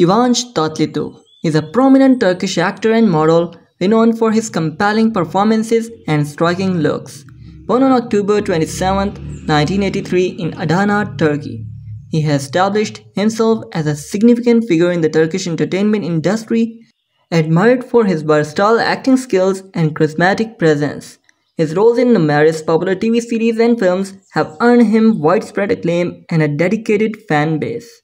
Kıvanç Tatlıtuğ is a prominent Turkish actor and model renowned for his compelling performances and striking looks. Born on October 27, 1983 in Adana, Turkey, he has established himself as a significant figure in the Turkish entertainment industry, admired for his versatile acting skills and charismatic presence. His roles in numerous popular TV series and films have earned him widespread acclaim and a dedicated fan base.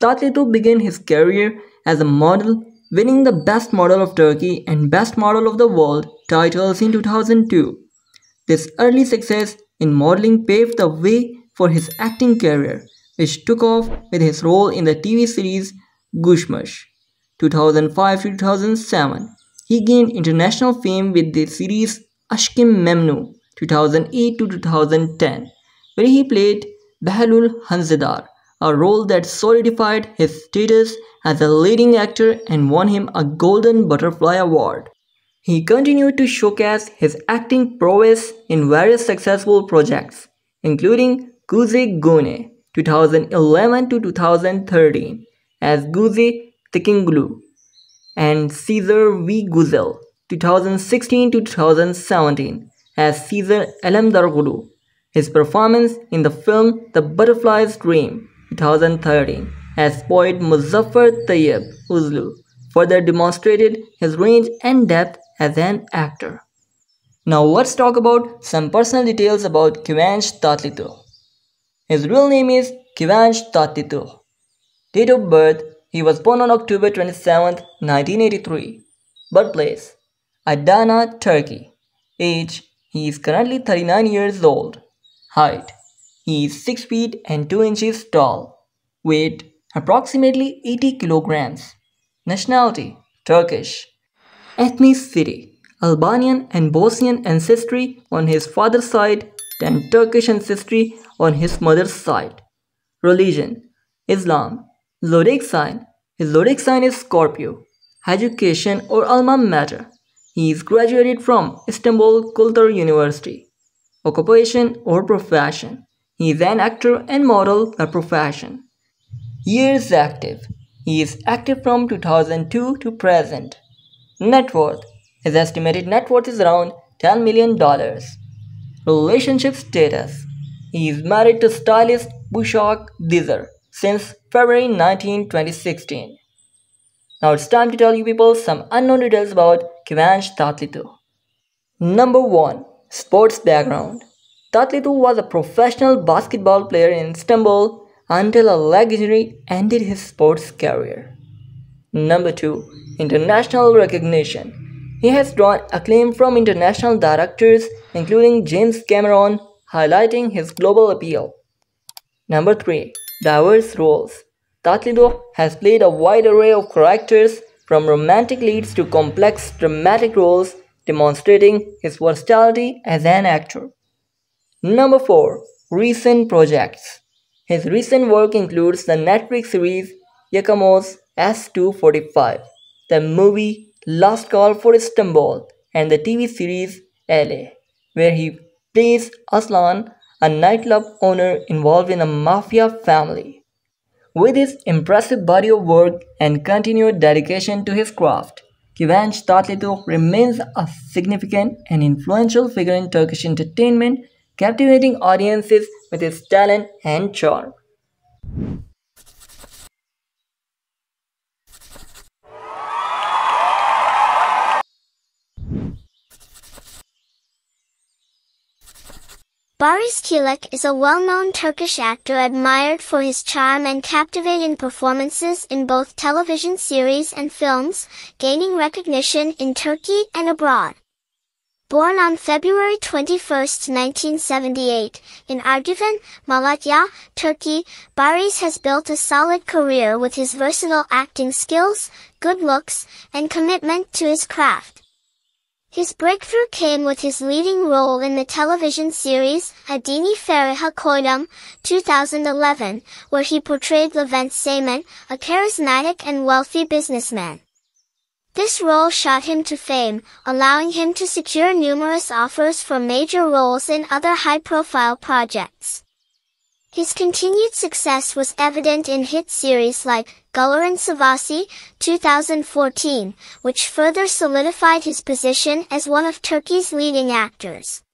Tatlıtuğ began his career as a model, winning the Best Model of Turkey and Best Model of the World titles in 2002. This early success in modeling paved the way for his acting career, which took off with his role in the TV series Gümüş 2005 2007. He gained international fame with the series Aşk-ı Memnu 2008 2010, where he played Behlül Haznedar, a role that solidified his status as a leading actor and won him a Golden Butterfly Award. He continued to showcase his acting prowess in various successful projects, including Kuzey Güney 2011 to 2013 as Kuzey Tekinoğlu and Cesur ve Güzel 2016 to 2017 as Cesur Alemdaroğlu. His performance in the film The Butterfly's Dream 2013 as poet Muzaffer Tayyip Uslu further demonstrated his range and depth as an actor. Now let's talk about some personal details about Kıvanç Tatlıtuğ. His real name is Kıvanç Tatlıtuğ. Date of birth, he was born on October 27, 1983. Birthplace, Adana, Turkey. Age, he is currently 39 years old. Height, he is 6 feet and 2 inches tall. Weight, approximately 80 kilograms. Nationality, Turkish. Ethnicity, Albanian and Bosnian ancestry on his father's side and Turkish ancestry on his mother's side. Religion, Islam. Zodiac sign, his zodiac sign is Scorpio. Education or alma mater. He is graduated from Istanbul Kültür University. Occupation or profession. He is an actor and model by profession. Years active. He is active from 2002 to present. Net worth. His estimated net worth is around $10 million. Relationship status. He is married to stylist Başak Dizer since February 19, 2016. Now it's time to tell you people some unknown details about Kıvanç Tatlıtuğ. Number 1. Sports background. Tatlıtuğ was a professional basketball player in Istanbul until a leg injury ended his sports career. Number 2. International recognition. He has drawn acclaim from international directors including James Cameron, highlighting his global appeal. Number 3. Diverse roles. Tatlıtuğ has played a wide array of characters from romantic leads to complex dramatic roles, demonstrating his versatility as an actor. Number 4. Recent projects. His recent work includes the Netflix series Yakamoz S245, the movie Last Call for Istanbul, and the TV series LA, where he plays Aslan, a nightclub owner involved in a mafia family. With his impressive body of work and continued dedication to his craft, Kıvanç Tatlıtuğ remains a significant and influential figure in Turkish entertainment, captivating audiences with his talent and charm. Barış Çiçek is a well-known Turkish actor admired for his charm and captivating performances in both television series and films, gaining recognition in Turkey and abroad. Born on February 21, 1978, in Ardahan, Malatya, Turkey, Baris has built a solid career with his versatile acting skills, good looks, and commitment to his craft. His breakthrough came with his leading role in the television series Adini Feriha Koydum, 2011, where he portrayed Levent Sayman, a charismatic and wealthy businessman. This role shot him to fame, allowing him to secure numerous offers for major roles in other high-profile projects. His continued success was evident in hit series like Gullerin Savasi 2014, which further solidified his position as one of Turkey's leading actors.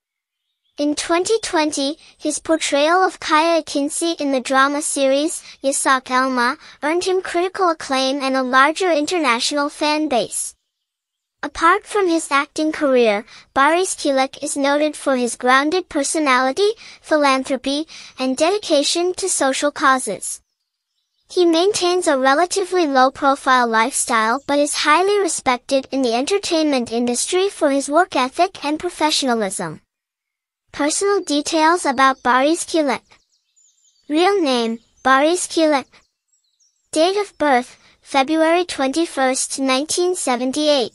In 2020, his portrayal of Kaya Ikinci in the drama series Yasak Elma earned him critical acclaim and a larger international fan base. Apart from his acting career, Barış Kılıç is noted for his grounded personality, philanthropy, and dedication to social causes. He maintains a relatively low-profile lifestyle but is highly respected in the entertainment industry for his work ethic and professionalism. Personal details about Barış Kılıç Real name, Barış Kılıç Date of birth, February 21, 1978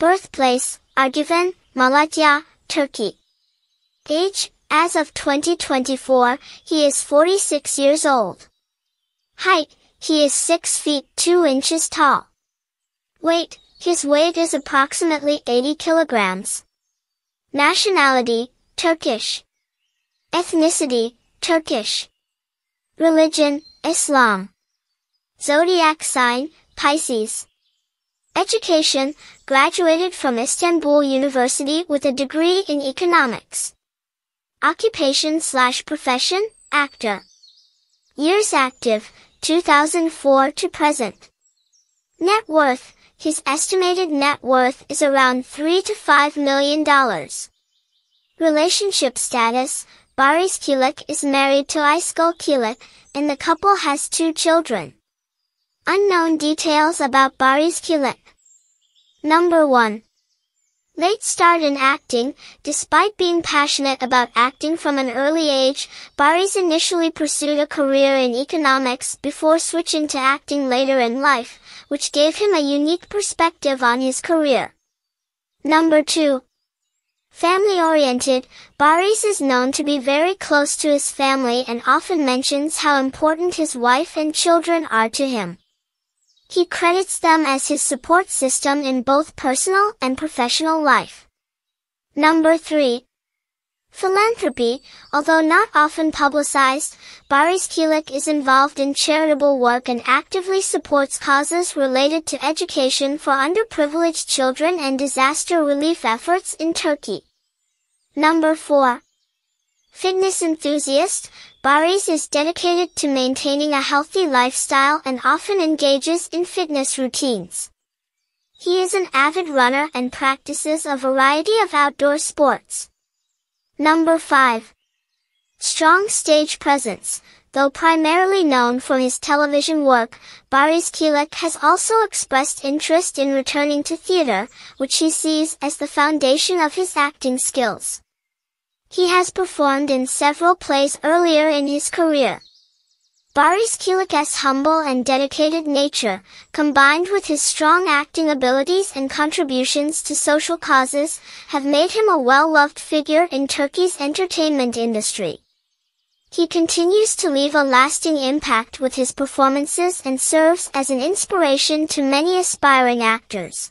Birthplace, Ardahan, Malatya, Turkey. Age, as of 2024, he is 46 years old. Height, he is 6 feet 2 inches tall. Weight, his weight is approximately 80 kilograms. Nationality, Turkish. Ethnicity, Turkish. Religion, Islam. Zodiac sign, Pisces. Education, graduated from Istanbul University with a degree in economics. Occupation slash profession, actor. Years active, 2004 to present. Net worth, his estimated net worth is around 3 to 5 million dollars. Relationship status, Baris Kılıç is married to Aysel Kılıç, and the couple has two children. Unknown details about Baris Kılıç. Number 1. Late start in acting, despite being passionate about acting from an early age, Baris initially pursued a career in economics before switching to acting later in life, which gave him a unique perspective on his career. Number 2. Family-oriented, Baris is known to be very close to his family and often mentions how important his wife and children are to him. He credits them as his support system in both personal and professional life. Number 3. Philanthropy, although not often publicized, Barış Kılıç is involved in charitable work and actively supports causes related to education for underprivileged children and disaster relief efforts in Turkey. Number 4. Fitness enthusiast, Baris is dedicated to maintaining a healthy lifestyle and often engages in fitness routines. He is an avid runner and practices a variety of outdoor sports. Number 5. Strong stage presence. Though primarily known for his television work, Barış Kılıç has also expressed interest in returning to theater, which he sees as the foundation of his acting skills. He has performed in several plays earlier in his career. Barış Kılıç's humble and dedicated nature, combined with his strong acting abilities and contributions to social causes, have made him a well-loved figure in Turkey's entertainment industry. He continues to leave a lasting impact with his performances and serves as an inspiration to many aspiring actors.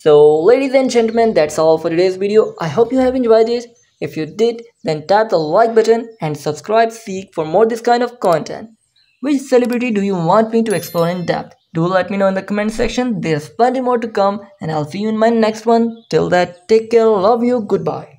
So ladies and gentlemen, that's all for today's video. I hope you have enjoyed it. If you did, then tap the like button and subscribe seek for more this kind of content. Which celebrity do you want me to explore in depth? Do let me know in the comment section. There's plenty more to come and I'll see you in my next one. Till that, take care, love you, goodbye.